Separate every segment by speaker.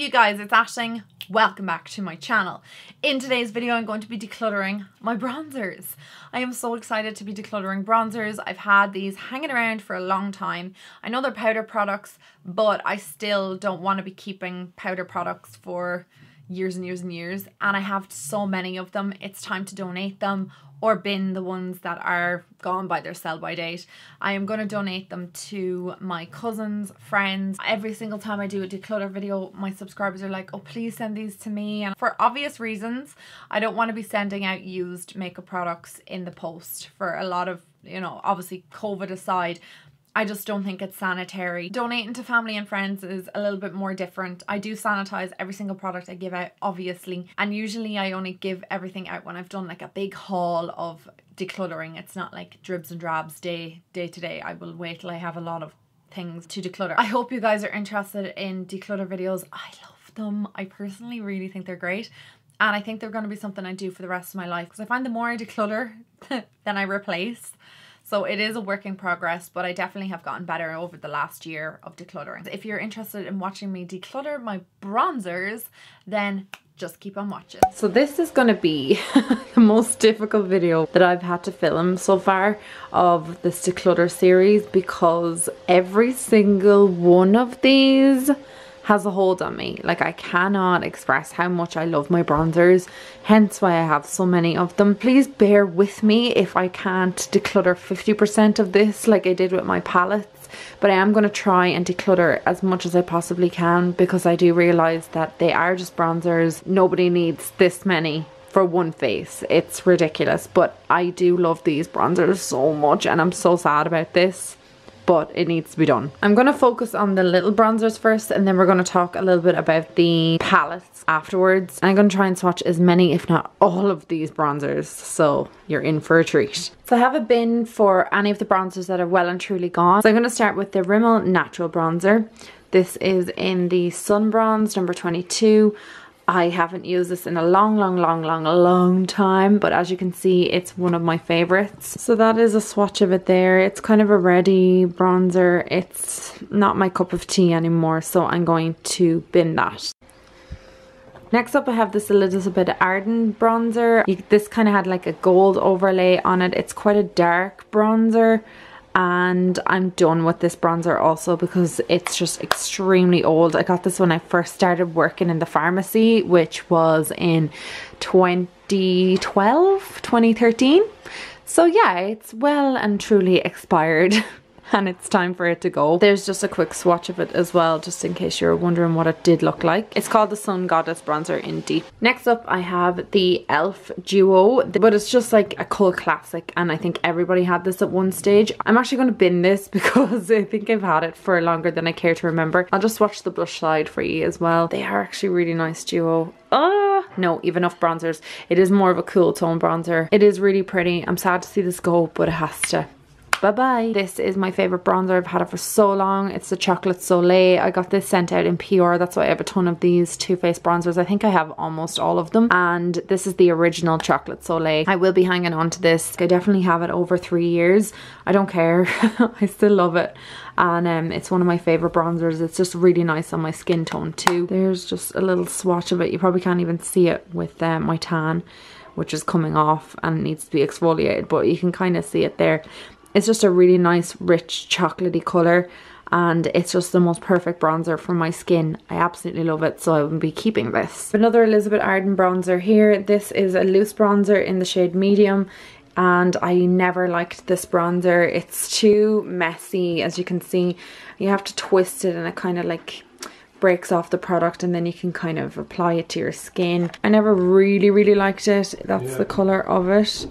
Speaker 1: you guys? It's Aisling. Welcome back to my channel. In today's video, I'm going to be decluttering my bronzers. I am so excited to be decluttering bronzers. I've had these hanging around for a long time. I know they're powder products, but I still don't want to be keeping powder products for years and years and years. And I have so many of them. It's time to donate them or bin the ones that are gone by their sell by date. I am going to donate them to my cousins, friends. Every single time I do a declutter video, my subscribers are like, oh, please send these to me. And for obvious reasons, I don't want to be sending out used makeup products in the post for a lot of, you know, obviously COVID aside, I just don't think it's sanitary. Donating to family and friends is a little bit more different. I do sanitize every single product I give out, obviously, and usually I only give everything out when I've done like a big haul of decluttering. It's not like dribs and drabs day day to day. I will wait till I have a lot of things to declutter. I hope you guys are interested in declutter videos. I love them. I personally really think they're great. And I think they're going to be something I do for the rest of my life because I find the more I declutter, than I replace. So it is a work in progress, but I definitely have gotten better over the last year of decluttering. If you're interested in watching me declutter my bronzers, then just keep on watching. So this is to be the most difficult video that I've had to film so far of this declutter series because every single one of these has a hold on me. Like I cannot express how much I love my bronzers, hence why I have so many of them. Please bear with me if I can't declutter 50% of this like I did with my palettes, but I am going to try and declutter as much as I possibly can because I do realise that they are just bronzers. Nobody needs this many for one face. It's ridiculous, but I do love these bronzers so much and I'm so sad about this but it needs to be done. I'm going to focus on the little bronzers first and then we're going to talk a little bit about the palettes afterwards. I'm going to try and swatch as many if not all of these bronzers so you're in for a treat. So I have a bin for any of the bronzers that are well and truly gone. So I'm going to start with the Rimmel Natural Bronzer. This is in the Sun Bronze number 22. I haven't used this in a long, long, long, long, long time, but as you can see, it's one of my favorites. So that is a swatch of it there. It's kind of a ready bronzer. It's not my cup of tea anymore, so I'm going to bin that. Next up I have this Elizabeth Arden bronzer. This kind of had like a gold overlay on it. It's quite a dark bronzer and I'm done with this bronzer also because it's just extremely old. I got this when I first started working in the pharmacy which was in 2012, 2013. So yeah, it's well and truly expired. and it's time for it to go. There's just a quick swatch of it as well, just in case you're wondering what it did look like. It's called the Sun Goddess Bronzer in Deep. Next up, I have the e.l.f. Duo, but it's just like a cult classic, and I think everybody had this at one stage. I'm actually going to bin this because I think I've had it for longer than I care to remember. I'll just swatch the blush side for you as well. They are actually really nice duo. Oh, no, even off bronzers. It is more of a cool tone bronzer. It is really pretty. I'm sad to see this go, but it has to bye bye. This is my favourite bronzer. I've had it for so long. It's the Chocolate Soleil. I got this sent out in PR. That's why I have a ton of these Too Faced bronzers. I think I have almost all of them. And this is the original Chocolate Soleil. I will be hanging on to this. I definitely have it over three years. I don't care. I still love it and um, it's one of my favourite bronzers. It's just really nice on my skin tone too. There's just a little swatch of it. You probably can't even see it with uh, my tan which is coming off and needs to be exfoliated but you can kind of see it there it's just a really nice, rich, chocolatey colour and it's just the most perfect bronzer for my skin. I absolutely love it, so I will be keeping this. Another Elizabeth Arden bronzer here. This is a loose bronzer in the shade medium and I never liked this bronzer. It's too messy, as you can see. You have to twist it and it kind of like breaks off the product and then you can kind of apply it to your skin. I never really, really liked it. That's yeah. the colour of it.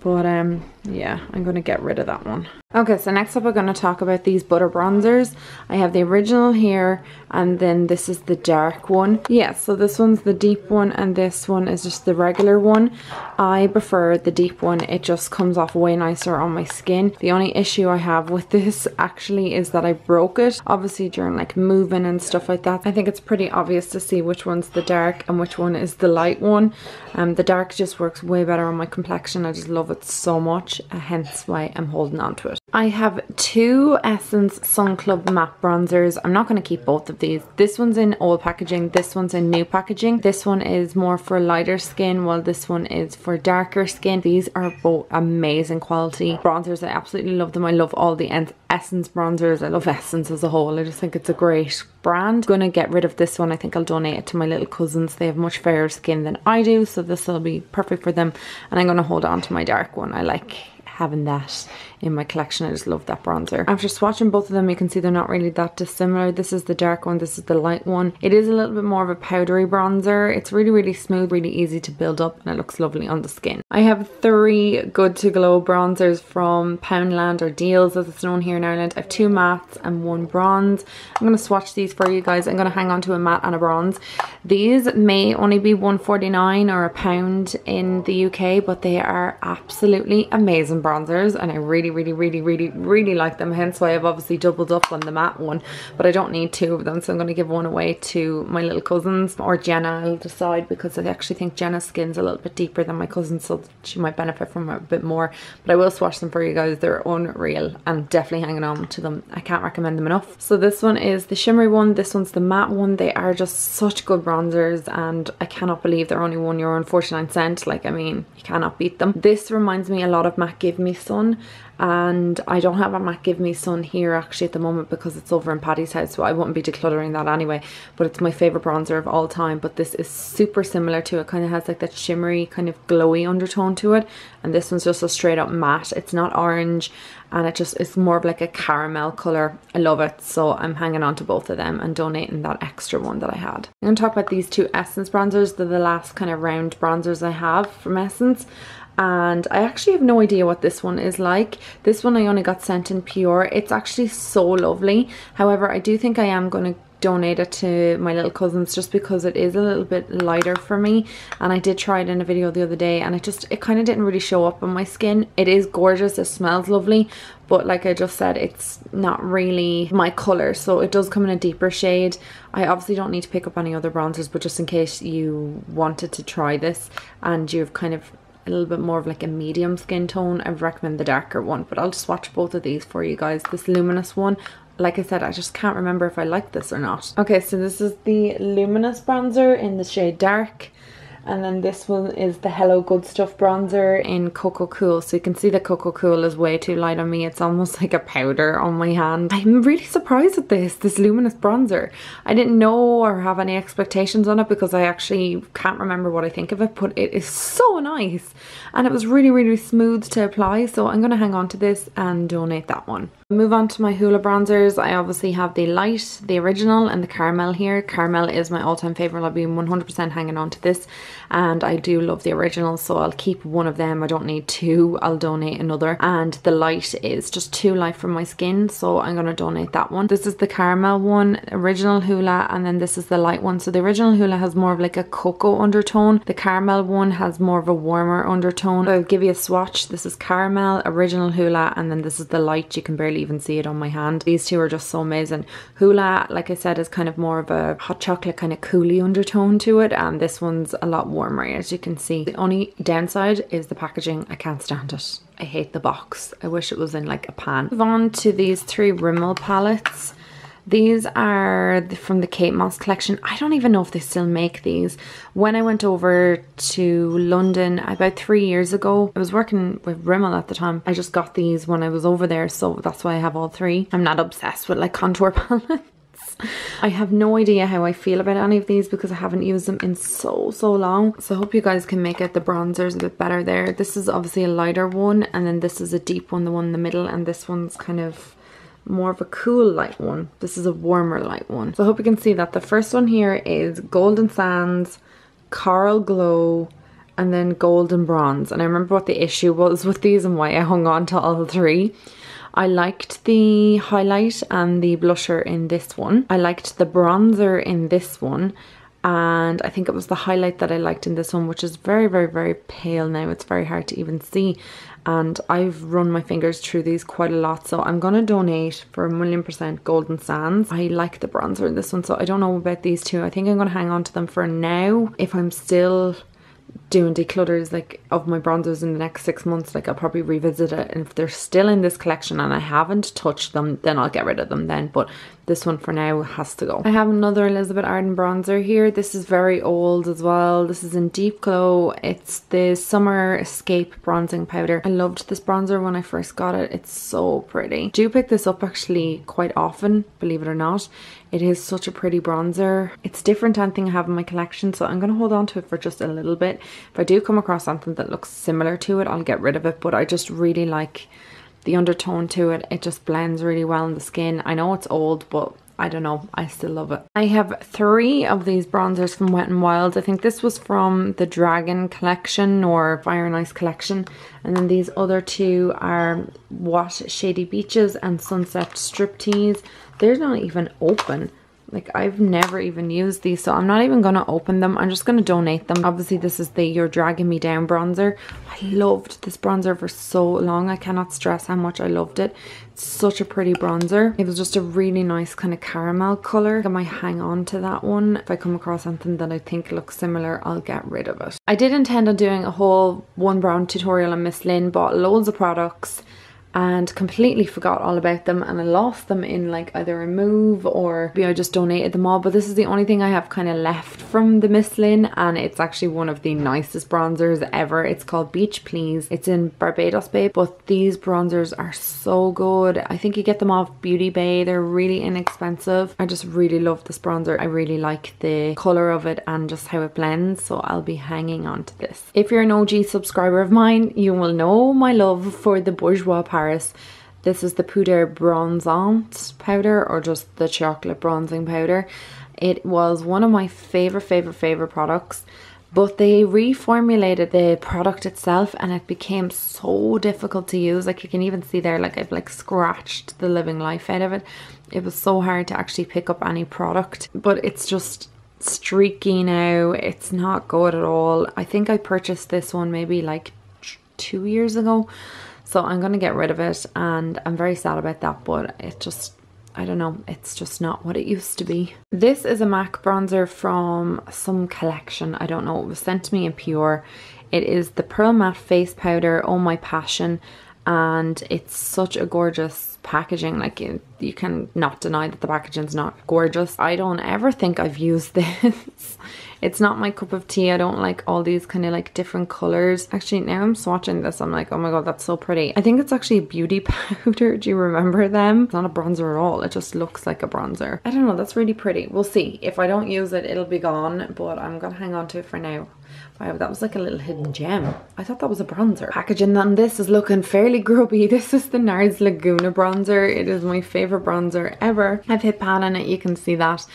Speaker 1: But um, yeah, I'm going to get rid of that one. Okay, so next up we're going to talk about these butter bronzers. I have the original here and then this is the dark one. Yeah, so this one's the deep one and this one is just the regular one. I prefer the deep one. It just comes off way nicer on my skin. The only issue I have with this actually is that I broke it. Obviously during like moving and stuff like that. I think it's pretty obvious to see which one's the dark and which one is the light one. Um, the dark just works way better on my complexion. I just love it so much much, hence why I'm holding on to it. I have two Essence Sun Club matte bronzers. I'm not going to keep both of these. This one's in old packaging, this one's in new packaging. This one is more for lighter skin while this one is for darker skin. These are both amazing quality bronzers. I absolutely love them. I love all the Essence bronzers. I love Essence as a whole. I just think it's a great brand. Gonna get rid of this one. I think I'll donate it to my little cousins. They have much fairer skin than I do, so this will be perfect for them. And I'm gonna hold on to my dark one. I like having that in my collection. I just love that bronzer. After swatching both of them, you can see they're not really that dissimilar. This is the dark one, this is the light one. It is a little bit more of a powdery bronzer. It's really, really smooth, really easy to build up, and it looks lovely on the skin. I have three Good To Glow bronzers from Poundland or Dealz, as it's known here in Ireland. I have two mattes and one bronze. I'm going to swatch these for you guys. I'm going to hang on to a matte and a bronze. These may only be 1.49 or a pound in the UK, but they are absolutely amazing bronzers and I really really, really, really, really like them. Hence why I've obviously doubled up on the matte one. But I don't need two of them. So I'm going to give one away to my little cousins. Or Jenna, I'll decide. Because I actually think Jenna's skin's a little bit deeper than my cousin's. So she might benefit from it a bit more. But I will swatch them for you guys. They're unreal. And definitely hanging on to them. I can't recommend them enough. So this one is the shimmery one. This one's the matte one. They are just such good bronzers. And I cannot believe they're only one euro and 49 cent. Like, I mean, you cannot beat them. This reminds me a lot of MAC Give Me Sun and I don't have a MAC Give Me Sun here actually at the moment because it's over in Paddy's house so I won't be decluttering that anyway. But it's my favourite bronzer of all time. But this is super similar to it. Kind of has like that shimmery kind of glowy undertone to it. And this one's just a straight up matte. It's not orange. And it just it's more of like a caramel colour. I love it. So I'm hanging on to both of them and donating that extra one that I had. I'm going to talk about these two Essence bronzers. They're the last kind of round bronzers I have from Essence and I actually have no idea what this one is like. This one I only got sent in PR. It's actually so lovely. However, I do think I am going to donate it to my little cousins just because it is a little bit lighter for me and I did try it in a video the other day and it just it kind of didn't really show up on my skin it is gorgeous it smells lovely but like I just said it's not really my color so it does come in a deeper shade I obviously don't need to pick up any other bronzers but just in case you wanted to try this and you've kind of a little bit more of like a medium skin tone, I would recommend the darker one. But I'll just swatch both of these for you guys. This luminous one, like I said, I just can't remember if I like this or not. Okay, so this is the luminous bronzer in the shade dark. And then this one is the Hello Good Stuff bronzer in Cocoa Cool. So you can see the Cocoa Cool is way too light on me. It's almost like a powder on my hand. I'm really surprised at this, this luminous bronzer. I didn't know or have any expectations on it because I actually can't remember what I think of it. But it is so nice. And it was really, really smooth to apply. So I'm going to hang on to this and donate that one. Move on to my Hoola bronzers. I obviously have the light, the original and the caramel here. Caramel is my all-time favourite. I'll be 100% hanging on to this and I do love the original so I'll keep one of them. I don't need two. I'll donate another and the light is just too light for my skin so I'm going to donate that one. This is the caramel one, original Hoola and then this is the light one. So the original Hoola has more of like a cocoa undertone. The caramel one has more of a warmer undertone. I'll give you a swatch. This is caramel, original Hoola and then this is the light. You can barely even see it on my hand. These two are just so amazing. Hoola, like I said, is kind of more of a hot chocolate kind of coolie undertone to it and this one's a lot warmer as you can see. The only downside is the packaging. I can't stand it. I hate the box. I wish it was in like a pan. Move on to these three Rimmel palettes. These are from the Kate Moss collection. I don't even know if they still make these. When I went over to London about three years ago, I was working with Rimmel at the time. I just got these when I was over there, so that's why I have all three. I'm not obsessed with like contour palettes. I have no idea how I feel about any of these because I haven't used them in so, so long. So I hope you guys can make out the bronzers a bit better there. This is obviously a lighter one and then this is a deep one, the one in the middle, and this one's kind of more of a cool light one. This is a warmer light one. So I hope you can see that. The first one here is Golden Sands, Coral Glow, and then Golden Bronze. And I remember what the issue was with these and why I hung on to all three. I liked the highlight and the blusher in this one. I liked the bronzer in this one and I think it was the highlight that I liked in this one which is very very very pale now. It's very hard to even see and I've run my fingers through these quite a lot so I'm gonna donate for a million percent golden sands. I like the bronzer in this one so I don't know about these two. I think I'm gonna hang on to them for now. If I'm still doing declutters like of my bronzers in the next six months like I'll probably revisit it. And if they're still in this collection and I haven't touched them then I'll get rid of them then. But this one for now has to go. I have another Elizabeth Arden bronzer here. This is very old as well. This is in Deep Glow. It's the Summer Escape bronzing powder. I loved this bronzer when I first got it. It's so pretty. Do pick this up actually quite often, believe it or not. It is such a pretty bronzer. It's different to anything I have in my collection, so I'm going to hold on to it for just a little bit. If I do come across something that looks similar to it, I'll get rid of it, but I just really like the undertone to it. It just blends really well in the skin. I know it's old, but I don't know, I still love it. I have three of these bronzers from Wet n Wild. I think this was from the Dragon collection or Fire and Ice collection. And then these other two are What Shady Beaches and Sunset Striptease. They're not even open. Like I've never even used these, so I'm not even to open them. I'm just to donate them. Obviously, this is the You're Dragon Me Down bronzer. I loved this bronzer for so long. I cannot stress how much I loved it. It's such a pretty bronzer. It was just a really nice kind of caramel color. I might hang on to that one. If I come across something that I think looks similar, I'll get rid of it. I did intend on doing a whole one brown tutorial on Misslyn, bought loads of products and completely forgot all about them and I lost them in like either a move or maybe I just donated them all. But this is the only thing I have kind of left from the Misslyn and it's actually one of the nicest bronzers ever. It's called Beach Please. It's in Barbados Babe but these bronzers are so good. I think you get them off Beauty Bay. They're really inexpensive. I just really love this bronzer. I really like the color of it and just how it blends so I'll be hanging on to this. If you're an OG subscriber of mine you will know my love for the Bourjois Paris. This is the Poudre Bronzant powder or just the chocolate bronzing powder. It was one of my favorite, favorite, favorite products but they reformulated the product itself and it became so difficult to use. Like you can even see there like I've like scratched the living life out of it. It was so hard to actually pick up any product but it's just streaky now. It's not good at all. I think I purchased this one maybe like two years ago so I'm going to get rid of it and I'm very sad about that, but it just, I don't know, it's just not what it used to be. This is a MAC bronzer from some collection. I don't know, it was sent to me in PR. It is the Pearl Matte Face Powder, Oh My Passion, and it's such a gorgeous packaging like you, you can not deny that the packaging's not gorgeous i don't ever think i've used this it's not my cup of tea. I don't like all these kind of like different colors. Actually, now I'm swatching this, I'm like, oh my god, that's so pretty. I think it's actually a beauty powder. Do you remember them? It's not a bronzer at all. It just looks like a bronzer. I don't know, that's really pretty. We'll see. If I don't use it, it'll be gone, but I'm gonna hang on to it for now. Wow, that was like a little hidden gem. I thought that was a bronzer. Packaging on this is looking fairly grubby. This is the NARS Laguna bronzer. It is my favorite bronzer ever. I've hit pan on it, you can see that.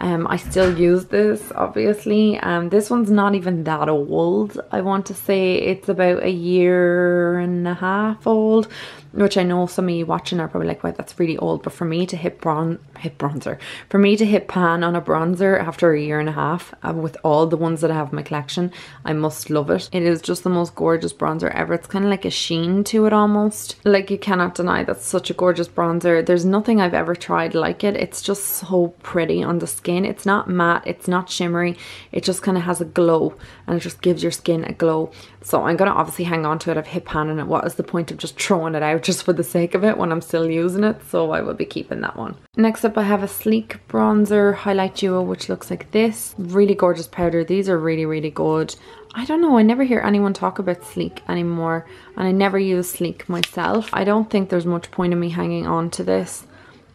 Speaker 1: Um, I still use this, obviously. Um, this one's not even that old. I want to say it's about a year and a half old which I know some of you watching are probably like, wow, that's really old. But for me to hit bron hit bronzer, for me to hit pan on a bronzer after a year and a half uh, with all the ones that I have in my collection, I must love it. It is just the most gorgeous bronzer ever. It's kind of like a sheen to it almost. Like you cannot deny that's such a gorgeous bronzer. There's nothing I've ever tried like it. It's just so pretty on the skin. It's not matte, it's not shimmery. It just kind of has a glow and it just gives your skin a glow. So I'm going to obviously hang on to it. I've hit pan on it. What is the point of just throwing it out just for the sake of it when I'm still using it? So I will be keeping that one. Next up I have a Sleek Bronzer Highlight Duo which looks like this. Really gorgeous powder. These are really, really good. I don't know, I never hear anyone talk about Sleek anymore and I never use Sleek myself. I don't think there's much point in me hanging on to this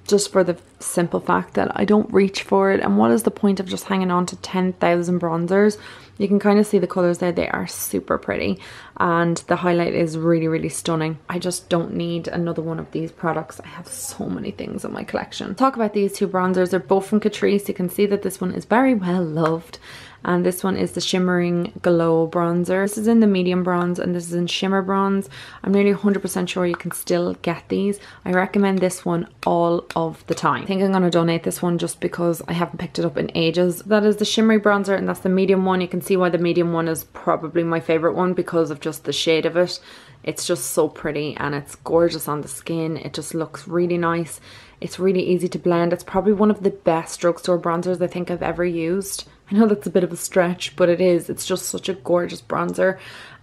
Speaker 1: just for the simple fact that I don't reach for it and what is the point of just hanging on to 10,000 bronzers you can kind of see the colors there. They are super pretty and the highlight is really, really stunning. I just don't need another one of these products. I have so many things in my collection. Talk about these two bronzers. They're both from Catrice. You can see that this one is very well loved and this one is the Shimmering Glow Bronzer. This is in the medium bronze and this is in shimmer bronze. I'm nearly 100% sure you can still get these. I recommend this one all of the time. I think I'm going to donate this one just because I haven't picked it up in ages. That is the shimmery bronzer and that's the medium one. You can see why the medium one is probably my favorite one because of just the shade of it. It's just so pretty and it's gorgeous on the skin. It just looks really nice. It's really easy to blend. It's probably one of the best drugstore bronzers I think I've ever used. I know that's a bit of a stretch, but it is. It's just such a gorgeous bronzer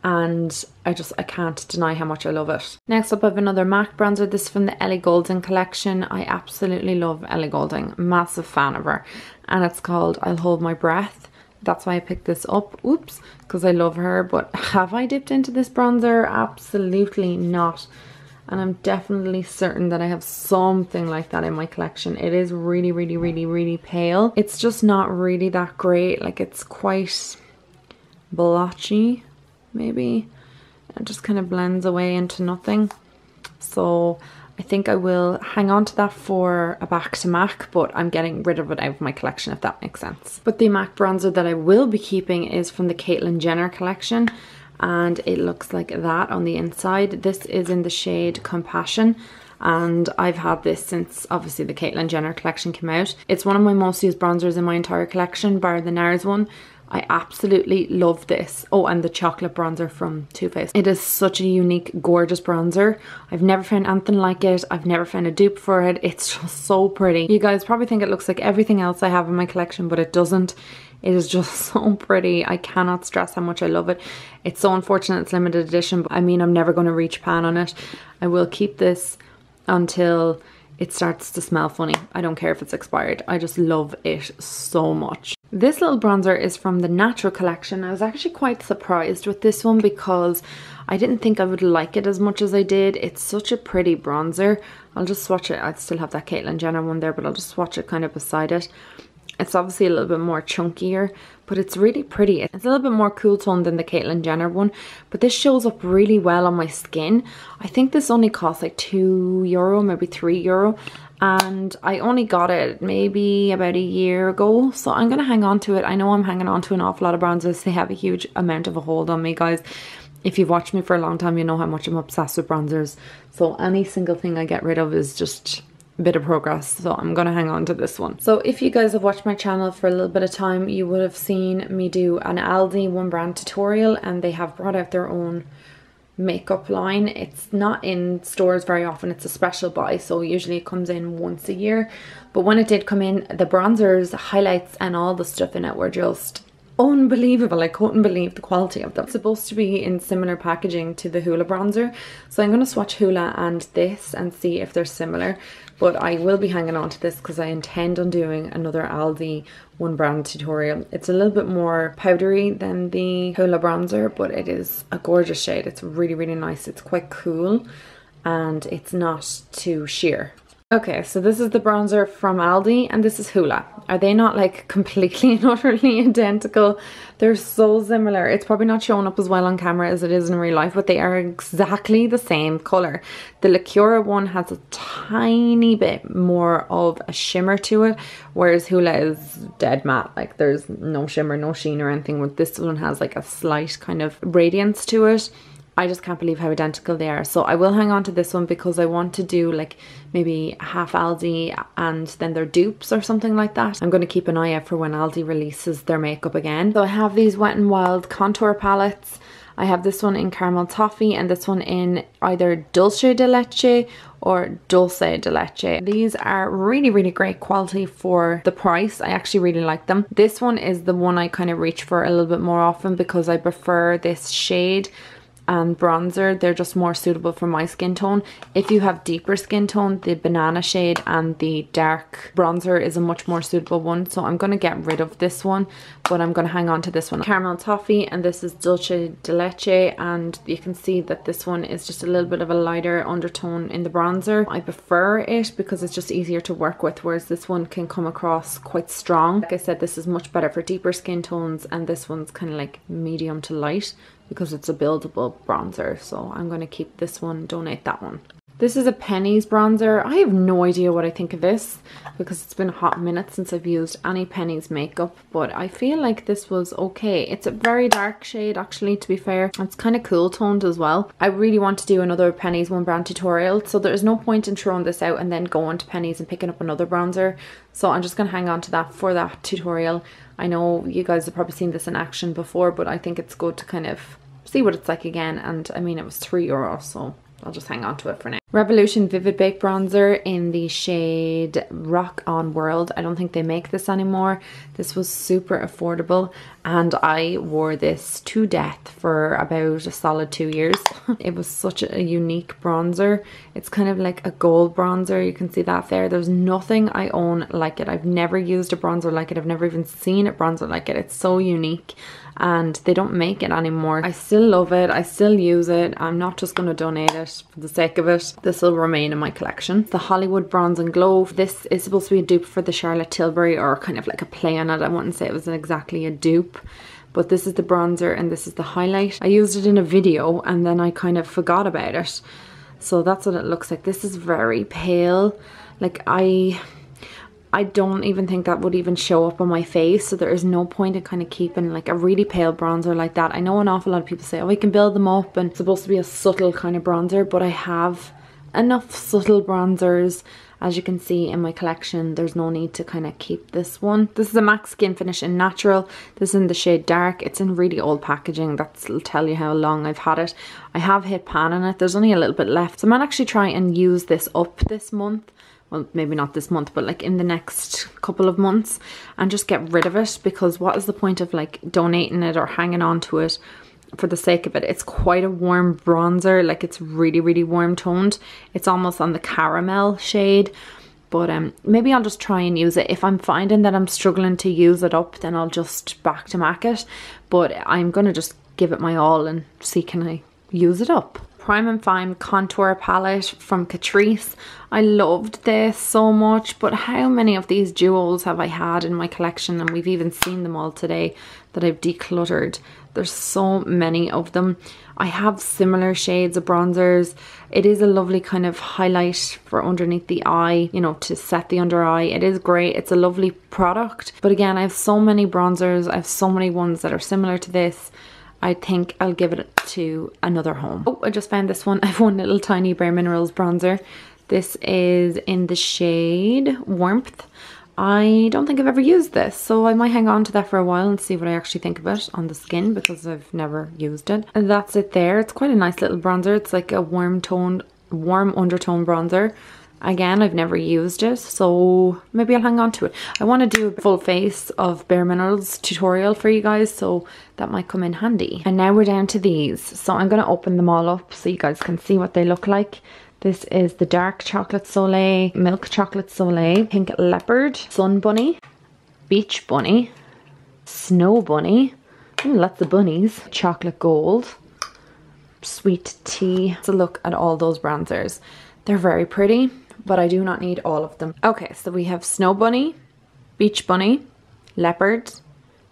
Speaker 1: and I just I can't deny how much I love it. Next up I have another MAC bronzer. This is from the Ellie Goulding collection. I absolutely love Ellie Goulding. Massive fan of her. And it's called I'll Hold My Breath. That's why I picked this up. Oops, because I love her. But have I dipped into this bronzer? Absolutely not. And I'm definitely certain that I have something like that in my collection. It is really, really, really, really pale. It's just not really that great. Like it's quite blotchy maybe. It just kind of blends away into nothing. So I think I will hang on to that for a back to MAC, but I'm getting rid of it out of my collection if that makes sense. But the MAC bronzer that I will be keeping is from the Caitlyn Jenner collection and it looks like that on the inside. This is in the shade Compassion and I've had this since obviously the Caitlyn Jenner collection came out. It's one of my most used bronzers in my entire collection bar the NARS one I absolutely love this. Oh, and the chocolate bronzer from Too Faced. It is such a unique, gorgeous bronzer. I've never found anything like it. I've never found a dupe for it. It's just so pretty. You guys probably think it looks like everything else I have in my collection, but it doesn't. It is just so pretty. I cannot stress how much I love it. It's so unfortunate it's limited edition, but I mean, I'm never going to reach pan on it. I will keep this until it starts to smell funny. I don't care if it's expired. I just love it so much. This little bronzer is from the Natural collection. I was actually quite surprised with this one because I didn't think I would like it as much as I did. It's such a pretty bronzer. I'll just swatch it. I still have that Caitlyn Jenner one there, but I'll just swatch it kind of beside it. It's obviously a little bit more chunkier, but it's really pretty. It's a little bit more cool tone than the Caitlyn Jenner one, but this shows up really well on my skin. I think this only costs like two euro, maybe three euro, and I only got it maybe about a year ago so I'm gonna hang on to it I know I'm hanging on to an awful lot of bronzers they have a huge amount of a hold on me guys if you've watched me for a long time you know how much I'm obsessed with bronzers so any single thing I get rid of is just bit of progress so I'm gonna hang on to this one so if you guys have watched my channel for a little bit of time you would have seen me do an Aldi one brand tutorial and they have brought out their own makeup line. It's not in stores very often. It's a special buy, so usually it comes in once a year. But when it did come in, the bronzers, highlights and all the stuff in it were just unbelievable. I couldn't believe the quality of them. It's supposed to be in similar packaging to the Hoola bronzer. So I'm going to swatch Hoola and this and see if they're similar. But I will be hanging on to this because I intend on doing another Aldi one brand tutorial. It's a little bit more powdery than the Hoola bronzer, but it is a gorgeous shade. It's really, really nice. It's quite cool and it's not too sheer. Okay, so this is the bronzer from Aldi and this is Hoola. Are they not like completely and utterly identical? They're so similar. It's probably not showing up as well on camera as it is in real life, but they are exactly the same colour. The Lacura one has a tiny bit more of a shimmer to it, whereas Hoola is dead matte. Like there's no shimmer, no sheen or anything. This one has like a slight kind of radiance to it. I just can't believe how identical they are. So I will hang on to this one because I want to do like maybe half Aldi and then their dupes or something like that. I'm going to keep an eye out for when Aldi releases their makeup again. So I have these Wet n Wild contour palettes. I have this one in caramel toffee and this one in either dulce de leche or dulce de leche. These are really, really great quality for the price. I actually really like them. This one is the one I kind of reach for a little bit more often because I prefer this shade and bronzer they're just more suitable for my skin tone. If you have deeper skin tone the banana shade and the dark bronzer is a much more suitable one. So I'm going to get rid of this one but I'm going to hang on to this one. Caramel toffee and this is dulce de leche and you can see that this one is just a little bit of a lighter undertone in the bronzer. I prefer it because it's just easier to work with whereas this one can come across quite strong. Like I said this is much better for deeper skin tones and this one's kind of like medium to light because it's a buildable bronzer. So I'm going to keep this one, donate that one. This is a Penneys bronzer. I have no idea what I think of this because it's been a hot minute since I've used any Penneys makeup, but I feel like this was okay. It's a very dark shade actually, to be fair. It's kind of cool toned as well. I really want to do another Penneys one brand tutorial, so there's no point in throwing this out and then going to Penneys and picking up another bronzer. So I'm just going to hang on to that for that tutorial. I know you guys have probably seen this in action before, but I think it's good to kind of see what it's like again. And I mean, it was three euro, so I'll just hang on to it for now. Revolution Vivid Bake Bronzer in the shade Rock On World. I don't think they make this anymore. This was super affordable and I wore this to death for about a solid two years. it was such a unique bronzer. It's kind of like a gold bronzer. You can see that there. There's nothing I own like it. I've never used a bronzer like it. I've never even seen a bronzer like it. It's so unique and they don't make it anymore. I still love it. I still use it. I'm not just going to donate it for the sake of it. This will remain in my collection. The Hollywood Bronze and Glow. This is supposed to be a dupe for the Charlotte Tilbury or kind of like a play on it. I wouldn't say it was exactly a dupe but this is the bronzer and this is the highlight. I used it in a video and then I kind of forgot about it. So that's what it looks like. This is very pale. Like I I don't even think that would even show up on my face. So there is no point in kind of keeping like a really pale bronzer like that. I know an awful lot of people say, oh, we can build them up and it's supposed to be a subtle kind of bronzer, but I have enough subtle bronzers as you can see in my collection there's no need to kind of keep this one. This is a mac skin finish in natural. This is in the shade dark. It's in really old packaging. That'll tell you how long i've had it. I have hit pan on it. There's only a little bit left. So i might actually try and use this up this month. Well maybe not this month but like in the next couple of months and just get rid of it because what is the point of like donating it or hanging on to it for the sake of it it's quite a warm bronzer like it's really really warm toned it's almost on the caramel shade but um maybe I'll just try and use it if I'm finding that I'm struggling to use it up then I'll just back to MAC it but I'm gonna just give it my all and see can I use it up Prime and Fine contour palette from Catrice. I loved this so much, but how many of these jewels have I had in my collection? And we've even seen them all today that I've decluttered. There's so many of them. I have similar shades of bronzers. It is a lovely kind of highlight for underneath the eye, you know, to set the under eye. It is great. It's a lovely product. But again, I have so many bronzers. I have so many ones that are similar to this I think I'll give it to another home. Oh, I just found this one. I have one little tiny Bare Minerals bronzer. This is in the shade Warmth. I don't think I've ever used this, so I might hang on to that for a while and see what I actually think of it on the skin because I've never used it. And that's it there. It's quite a nice little bronzer. It's like a warm toned, warm undertone bronzer. Again, I've never used it, so maybe I'll hang on to it. I want to do a full face of Bare Minerals tutorial for you guys, so that might come in handy. And now we're down to these. So I'm going to open them all up so you guys can see what they look like. This is the Dark Chocolate Soleil, Milk Chocolate Soleil, Pink Leopard, Sun Bunny, Beach Bunny, Snow Bunny, Ooh, lots of bunnies, Chocolate Gold, Sweet Tea. Let's look at all those bronzers. They're very pretty but I do not need all of them. Okay, so we have Snow Bunny, Beach Bunny, Leopard.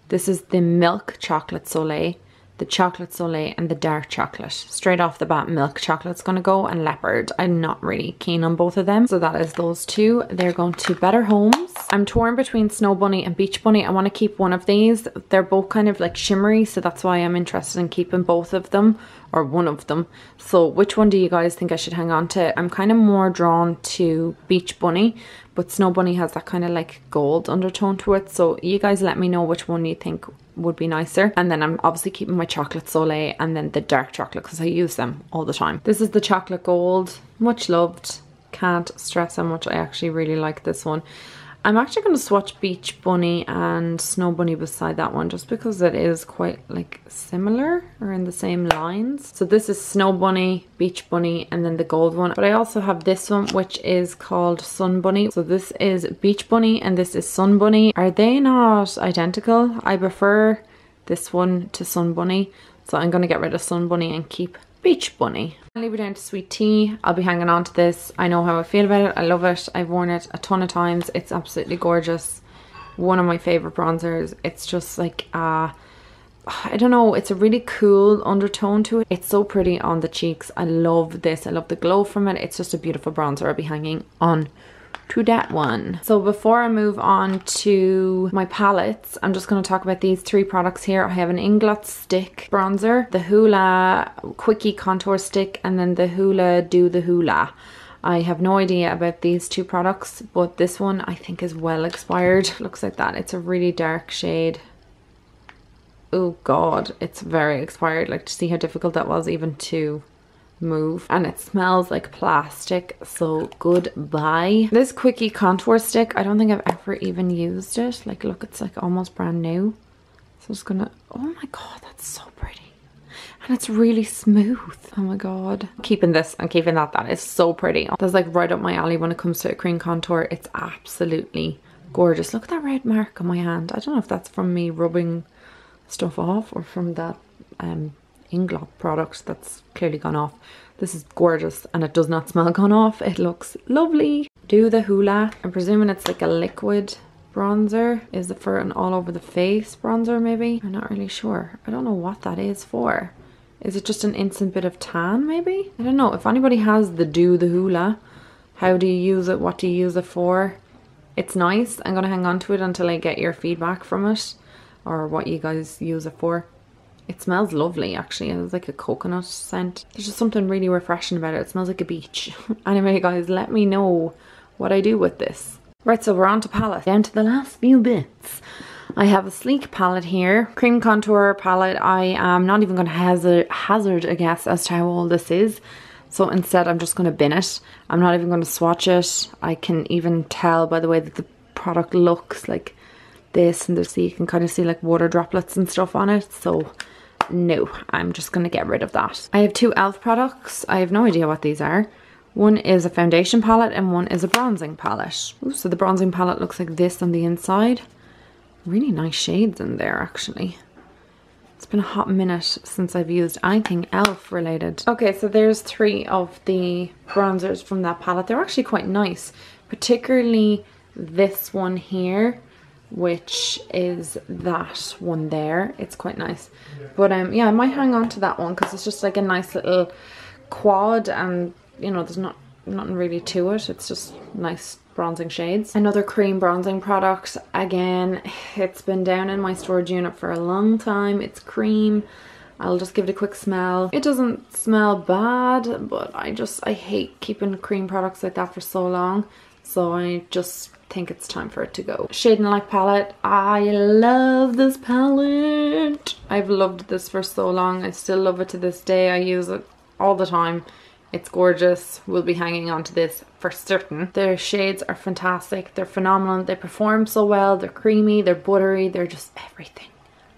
Speaker 1: This is the Milk Chocolate Soleil, the Chocolate Soleil and the Dark Chocolate. Straight off the bat, Milk Chocolate's gonna go and Leopard. I'm not really keen on both of them. So that is those two. They're going to Better Homes. I'm torn between Snow Bunny and Beach Bunny. I wanna keep one of these. They're both kind of like shimmery, so that's why I'm interested in keeping both of them or one of them. So which one do you guys think I should hang on to? I'm kind of more drawn to Beach Bunny, but Snow Bunny has that kind of like gold undertone to it. So you guys let me know which one you think would be nicer. And then I'm obviously keeping my chocolate Soleil and then the dark chocolate because I use them all the time. This is the chocolate gold, much loved. Can't stress how much I actually really like this one. I'm actually going to swatch Beach Bunny and Snow Bunny beside that one just because it is quite like similar or in the same lines. So this is Snow Bunny, Beach Bunny and then the gold one. But I also have this one which is called Sun Bunny. So this is Beach Bunny and this is Sun Bunny. Are they not identical? I prefer this one to Sun Bunny. So I'm going to get rid of Sun Bunny and keep Beach Bunny. Leave it down to Sweet Tea. I'll be hanging on to this. I know how I feel about it. I love it. I've worn it a ton of times. It's absolutely gorgeous. One of my favourite bronzers. It's just like, uh, I don't know, it's a really cool undertone to it. It's so pretty on the cheeks. I love this. I love the glow from it. It's just a beautiful bronzer I'll be hanging on to that one. So before I move on to my palettes, I'm just going to talk about these three products here. I have an Inglot Stick Bronzer, the Hoola Quickie Contour Stick, and then the Hoola Do the Hoola. I have no idea about these two products, but this one I think is well expired. Looks like that. It's a really dark shade. Oh god, it's very expired. Like to see how difficult that was even to move and it smells like plastic so goodbye. This quickie contour stick i don't think i've ever even used it. Like look it's like almost brand new. So i'm just gonna oh my god that's so pretty. And it's really smooth. Oh my god. Keeping this and keeping that that is so pretty. That's like right up my alley when it comes to a cream contour. It's absolutely gorgeous. Look at that red mark on my hand. I don't know if that's from me rubbing stuff off or from that um Inglot products that's clearly gone off. This is gorgeous and it does not smell gone off. It looks lovely. Do the Hoola. I'm presuming it's like a liquid bronzer. Is it for an all over the face bronzer maybe? I'm not really sure. I don't know what that is for. Is it just an instant bit of tan maybe? I don't know. If anybody has the Do the Hoola, how do you use it? What do you use it for? It's nice. I'm going to hang on to it until I get your feedback from it or what you guys use it for. It smells lovely actually. It's like a coconut scent. There's just something really refreshing about it. It smells like a beach. anyway guys, let me know what I do with this. Right, so we're on to palette. Down to the last few bits. I have a sleek palette here. Cream contour palette. I am not even going to hazard, hazard a guess as to how old this is. So instead I'm just going to bin it. I'm not even going to swatch it. I can even tell by the way that the product looks like this and there's, you can kind of see like water droplets and stuff on it. So no, I'm just going to get rid of that. I have two e.l.f. products. I have no idea what these are. One is a foundation palette and one is a bronzing palette. Ooh, so the bronzing palette looks like this on the inside. Really nice shades in there actually. It's been a hot minute since I've used anything e.l.f. related. Okay, so there's three of the bronzers from that palette. They're actually quite nice, particularly this one here which is that one there. It's quite nice. But um, yeah, I might hang on to that one because it's just like a nice little quad and you know, there's not nothing really to it. It's just nice bronzing shades. Another cream bronzing product. Again, it's been down in my storage unit for a long time. It's cream. I'll just give it a quick smell. It doesn't smell bad, but I just, I hate keeping cream products like that for so long. So I just think it's time for it to go. Shade and Light palette. I love this palette. I've loved this for so long. I still love it to this day. I use it all the time. It's gorgeous. We'll be hanging on to this for certain. Their shades are fantastic. They're phenomenal. They perform so well. They're creamy. They're buttery. They're just everything.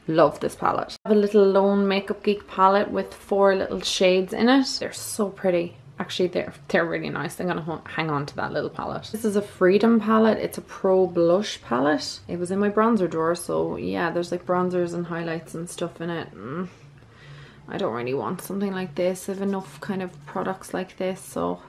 Speaker 1: Love this palette. I have a little Lone Makeup Geek palette with four little shades in it. They're so pretty. Actually, they're, they're really nice. I'm going to hang on to that little palette. This is a Freedom palette. It's a Pro Blush palette. It was in my bronzer drawer, so yeah, there's like bronzers and highlights and stuff in it. Mm. I don't really want something like this. I have enough kind of products like this, so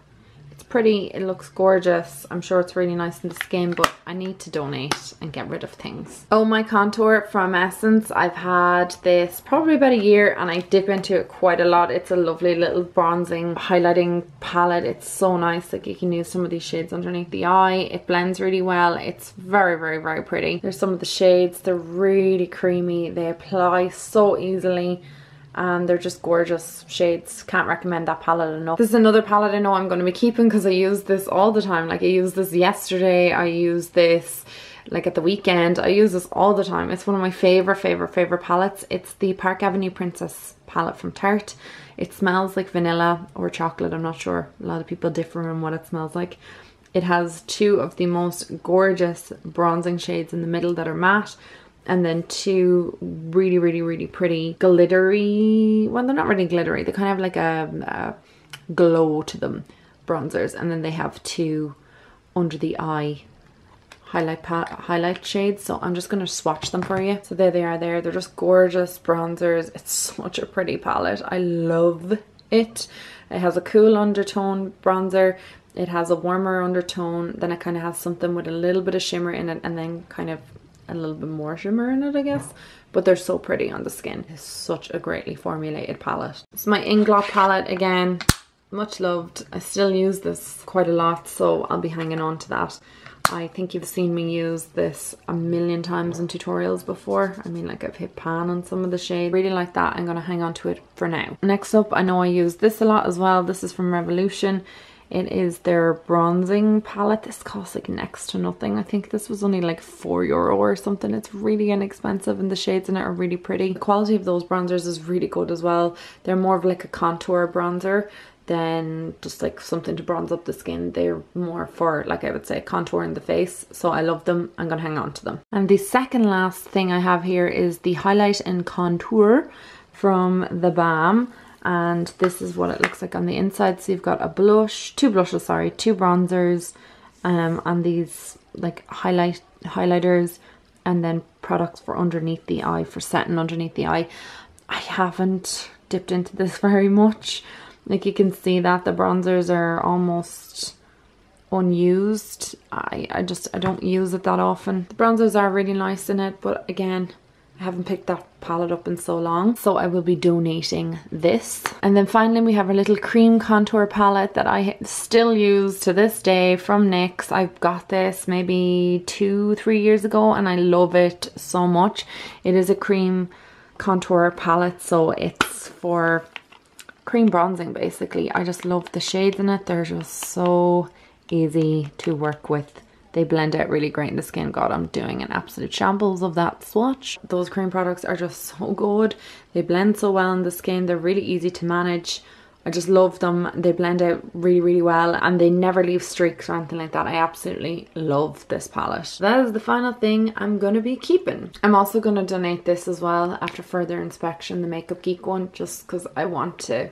Speaker 1: pretty, it looks gorgeous. I'm sure it's really nice in the skin, but I need to donate and get rid of things. Oh My Contour from Essence. I've had this probably about a year and I dip into it quite a lot. It's a lovely little bronzing highlighting palette. It's so nice. Like you can use some of these shades underneath the eye. It blends really well. It's very, very, very pretty. There's some of the shades. They're really creamy. They apply so easily and they're just gorgeous shades. Can't recommend that palette enough. This is another palette I know I'm going to be keeping because I use this all the time. Like I used this yesterday I used this like at the weekend. I use this all the time. It's one of my favorite favorite favorite palettes. It's the Park Avenue Princess palette from Tarte. It smells like vanilla or chocolate. I'm not sure. A lot of people differ on what it smells like. It has two of the most gorgeous bronzing shades in the middle that are matte and then two really really really pretty glittery well they're not really glittery they kind of have like a, a glow to them bronzers. And then they have two under the eye highlight highlight shades. So I'm just going to swatch them for you. So there they are there. They're just gorgeous bronzers. It's such a pretty palette. I love it. It has a cool undertone bronzer. It has a warmer undertone. Then it kind of has something with a little bit of shimmer in it and then kind of a little bit more shimmer in it I guess but they're so pretty on the skin it's such a greatly formulated palette it's my Inglot palette again much loved I still use this quite a lot so I'll be hanging on to that I think you've seen me use this a million times in tutorials before. I mean like I've hit pan on some of the shade. Really like that. I'm going to hang on to it for now. Next up I know I use this a lot as well. This is from Revolution. It is their bronzing palette. This costs like next to nothing. I think this was only like four euro or something. It's really inexpensive and the shades in it are really pretty. The quality of those bronzers is really good as well. They're more of like a contour bronzer. than just like something to bronze up the skin. They're more for, like I would say, contouring the face. So I love them. I'm going to hang on to them. And the second last thing I have here is the Highlight and Contour from The Balm. And this is what it looks like on the inside. So you've got a blush, two blushes, sorry, two bronzers, um, and these like highlight highlighters, and then products for underneath the eye, for setting underneath the eye. I haven't dipped into this very much. Like you can see that the bronzers are almost unused. I, I just, I don't use it that often. The bronzers are really nice in it, but again, I haven't picked that palette up in so long. So I will be donating this. And then finally we have a little cream contour palette that I still use to this day from NYX. I got this maybe two, three years ago and I love it so much. It is a cream contour palette so it's for cream bronzing basically. I just love the shades in it. They're just so easy to work with. They blend out really great in the skin. God, I'm doing an absolute shambles of that swatch. Those cream products are just so good. They blend so well in the skin. They're really easy to manage. I just love them. They blend out really, really well and they never leave streaks or anything like that. I absolutely love this palette. That is the final thing I'm going to be keeping. I'm also going to donate this as well after further inspection, the Makeup Geek one, just because I want to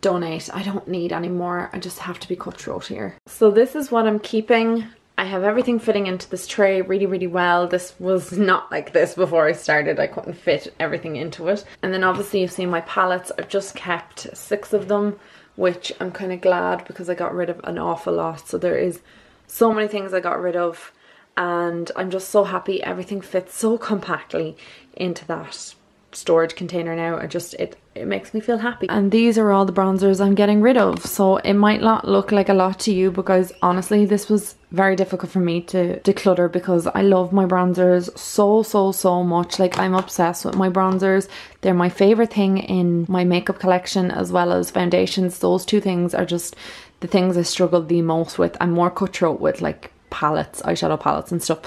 Speaker 1: donate. I don't need any more. I just have to be cutthroat here. So this is what I'm keeping. I have everything fitting into this tray really, really well. This was not like this before I started. I couldn't fit everything into it. And then obviously you've seen my palettes. I've just kept six of them, which I'm kind of glad because I got rid of an awful lot. So there is so many things I got rid of and I'm just so happy everything fits so compactly into that storage container now. I just, it, it makes me feel happy. And these are all the bronzers I'm getting rid of. So it might not look like a lot to you because honestly, this was very difficult for me to declutter because I love my bronzers so, so, so much. Like I'm obsessed with my bronzers. They're my favorite thing in my makeup collection as well as foundations. Those two things are just the things I struggle the most with. I'm more cutthroat with like palettes, eyeshadow palettes and stuff.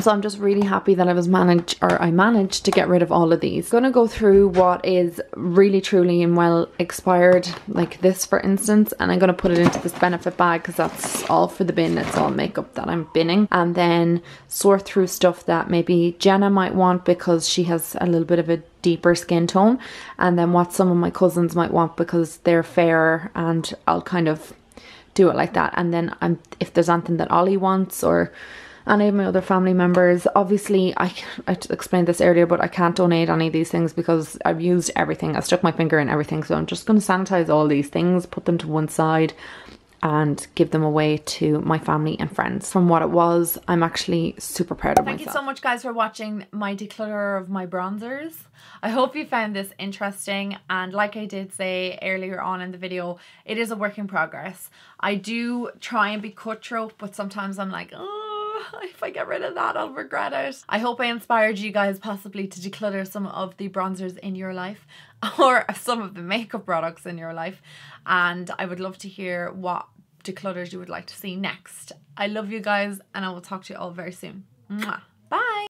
Speaker 1: So I'm just really happy that I was managed or I managed to get rid of all of these. Gonna go through what is really truly and well expired like this for instance and I'm gonna put it into this benefit bag because that's all for the bin. It's all makeup that I'm binning and then sort through stuff that maybe Jenna might want because she has a little bit of a deeper skin tone and then what some of my cousins might want because they're fairer and I'll kind of do it like that and then I'm if there's anything that Ollie wants or any of my other family members. Obviously, I, I explained this earlier, but I can't donate any of these things because I've used everything. I stuck my finger in everything. So I'm just going to sanitize all these things, put them to one side and give them away to my family and friends. From what it was, I'm actually super proud of
Speaker 2: Thank
Speaker 1: myself.
Speaker 2: Thank you so much guys for watching my declutter of my bronzers. I hope you found this interesting and like I did say earlier on in the video, it is a work in progress. I do try and be cutthroat but sometimes I'm like, oh if I get rid of that, I'll regret it. I hope I inspired you guys possibly to declutter some of the bronzers in your life or some of the makeup products in your life. And I would love to hear what declutters you would like to see next. I love you guys and I will talk to you all very soon. Mwah.